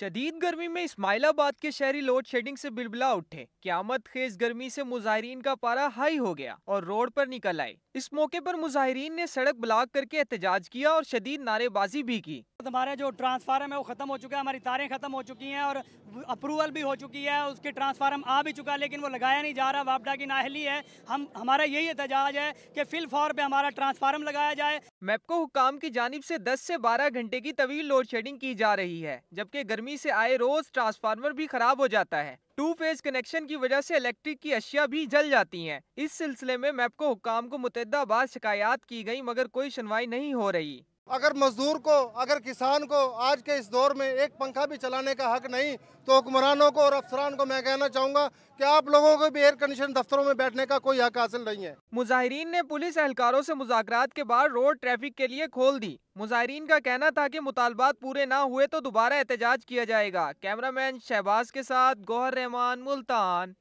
شدید گرمی میں اسماعیل آباد کے شہری لوڈ شیڈنگ سے بلبلا اٹھے۔ قیامت خیز گرمی سے مظاہرین کا پارا ہائی ہو گیا اور روڈ پر نکل آئے۔ اس موقع پر مظاہرین نے سڑک بلاک کر کے احتجاج کیا اور شدید نعرے بازی بھی کی۔ ہمارے جو ٹرانسفارم ہے وہ ختم ہو چکا ہے، ہماری تاریں ختم ہو چکی ہیں اور اپروول بھی ہو چکی ہے، اس کے ٹرانسفارم آ بھی چکا ہے، لیکن وہ لگایا نہیں جا رہا وابڈا کی ناہلی ہے۔ ہم، ہمارا یہی احتجاج ہے کہ فل فور پہ ہمارا ٹرانسفارم لگایا جائے۔ میپکو حکام کی جانب سے دس سے بارہ گھنٹے کی طویل لوڈ شیڈنگ کی جا رہی ہے، جبکہ گرمی سے آئے روز ٹرانسفارمر بھی خراب ہو جاتا ہے۔ ٹو فیز کنیکشن کی وجہ سے الیکٹرک کی اشیاء بھی جل جاتی ہیں۔ اس سلسلے میں میپکو حکام کو متعدہ بعد شکایات کی گئی مگر کوئی سنوائی نہیں ہو رہی۔ اگر مزدور کو، اگر کسان کو آج کے اس دور میں ایک پنکھا بھی چلانے کا حق نہیں، تو حکمرانوں کو اور افسران کو میں کہنا چاہوں گا کہ آپ لوگوں کو بھی ایئر کنڈیشن دفتروں میں بیٹھنے کا کوئی حق حاصل نہیں ہے۔ مظاہرین نے پولیس اہلکاروں سے مذاکرات کے بعد روڈ ٹریفک کے لیے کھول دی۔ مظاہرین کا کہنا تھا کہ مطالبات پورے نہ ہوئے تو دوبارہ احتجاج کیا جائے گا۔ کیمرامین شہباز کے ساتھ گوہر رحمان، ملتان۔